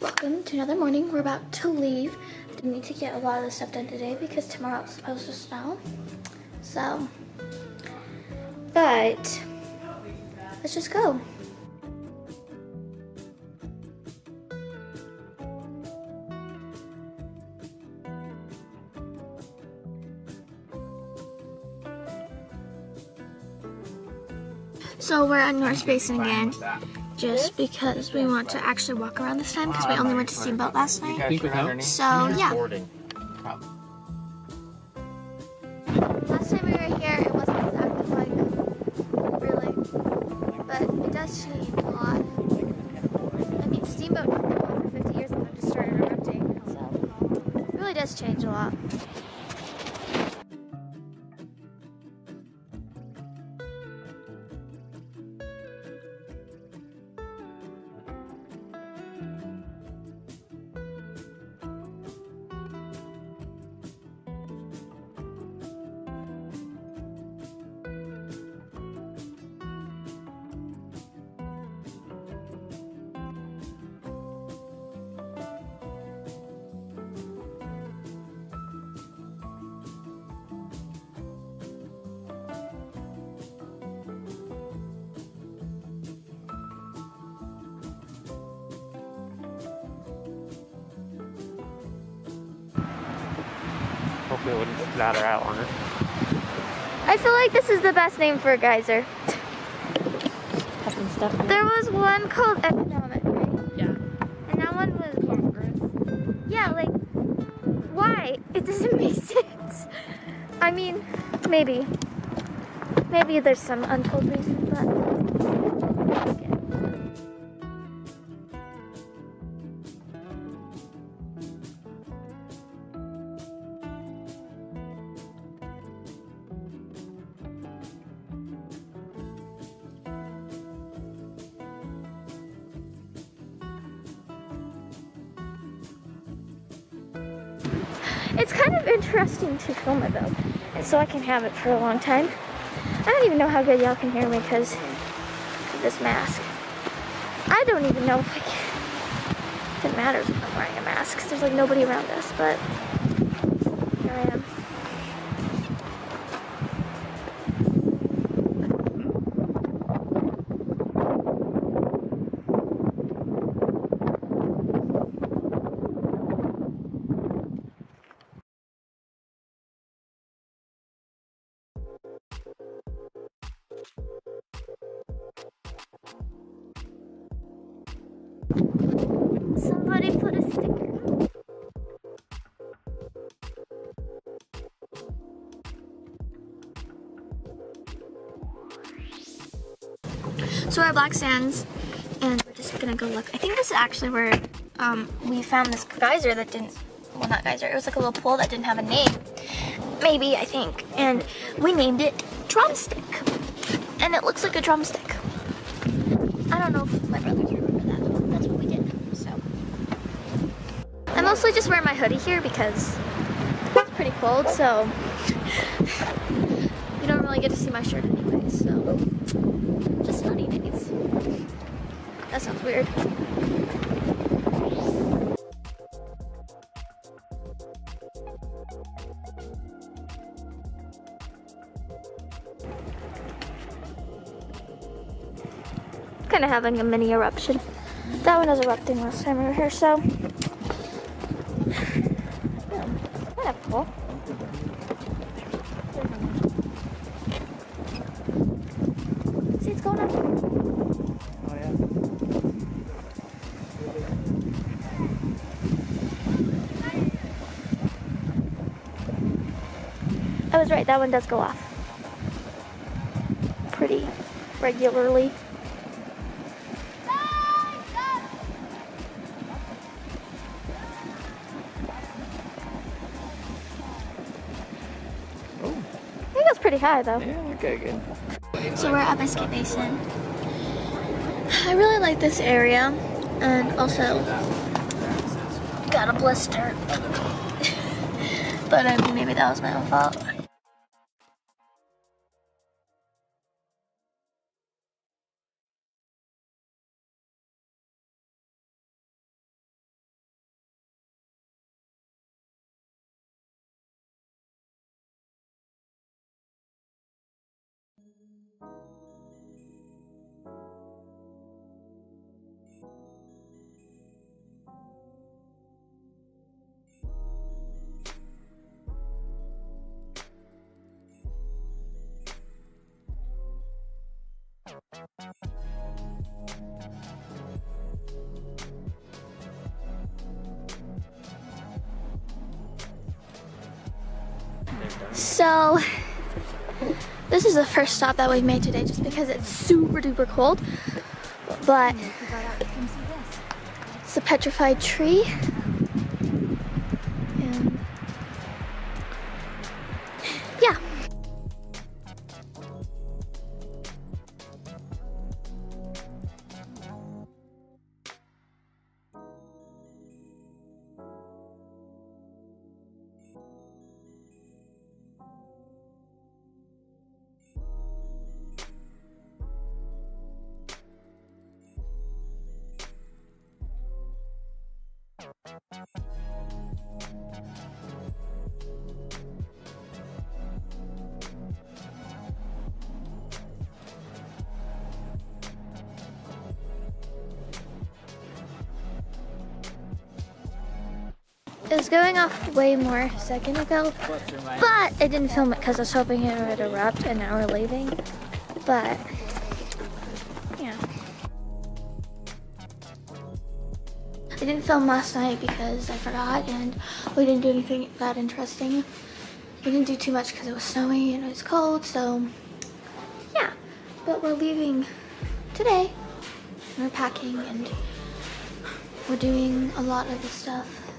Welcome to another morning. We're about to leave. I need to get a lot of this stuff done today because tomorrow it's supposed to snow. So, but let's just go. So we're at Norris Basin again, just because we want to actually walk around this time because we only went to Steamboat last night. So yeah, last time we were here, it wasn't exactly like really, but it does change a lot. I mean, Steamboat has been for 50 years and then just started erupting, so it really does change a lot. Hopefully it wouldn't splatter out on her. I feel like this is the best name for a geyser. Stuff. There was one called Economic, right? Yeah. And that one was Congress. Yeah, like, why? It doesn't make sense. I mean, maybe. Maybe there's some untold reason, but. It's kind of interesting to film it though, and so I can have it for a long time. I don't even know how good y'all can hear me because of this mask. I don't even know if like, it matters if I'm wearing a mask because there's like nobody around us, but Somebody put a sticker. So we're at Black Sands, and we're just gonna go look. I think this is actually where um, we found this geyser that didn't, well not geyser, it was like a little pool that didn't have a name. Maybe, I think. And we named it Drumstick. And it looks like a drumstick. I don't know if my brothers remember that, but that's what we did, so. I mostly just wear my hoodie here because it's pretty cold, so you don't really get to see my shirt anyway, so just sunny days. That sounds weird. Kind of having a mini eruption. That one was erupting last time we were here, so. Kind of cool. See, it's going up. I was right, that one does go off. Pretty regularly. High though. yeah, okay, good. So we're at Biscuit Basin. I really like this area and also got a blister. but I mean maybe that was my own fault. So, this is the first stop that we've made today just because it's super duper cold. But it's a petrified tree. It was going off way more a second ago, but I didn't film it because I was hoping it would erupt and now we're leaving. But, I didn't film last night because I forgot and we didn't do anything that interesting. We didn't do too much because it was snowy and it was cold, so yeah. But we're leaving today. We're packing and we're doing a lot of the stuff